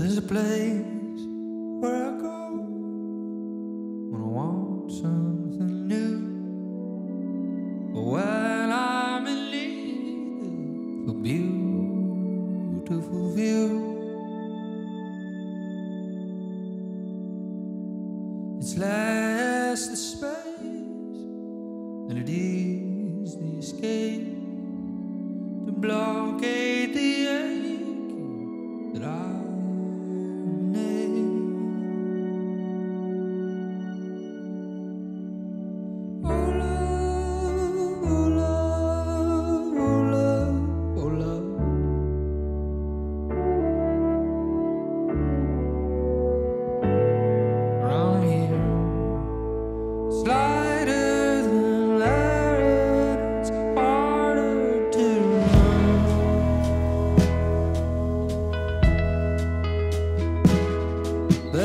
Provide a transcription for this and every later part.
There's a place where I go when I want something new. While I'm in need of a beautiful view, it's less the space than it is the escape to blow.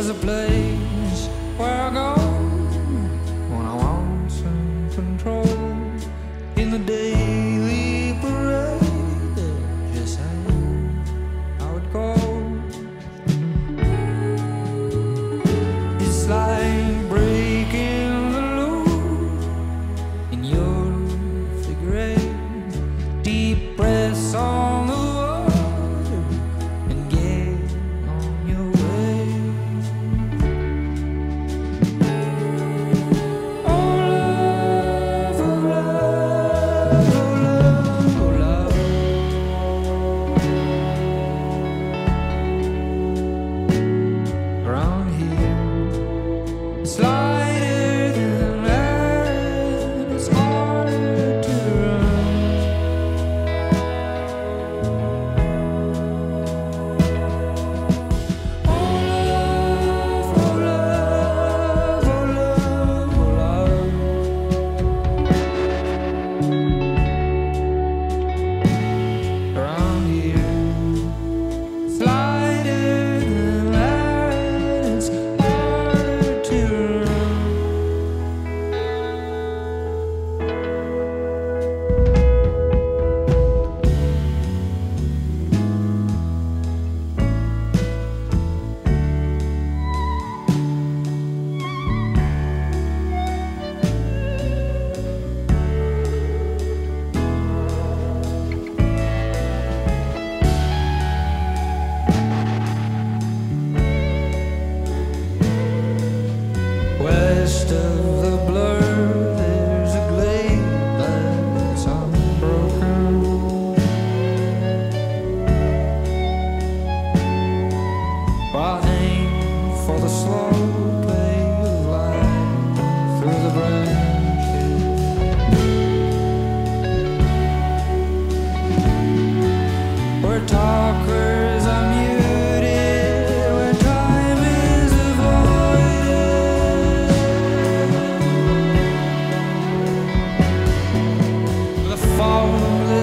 is a place where I go when I want some control in the day. around. just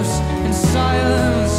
lives in silence.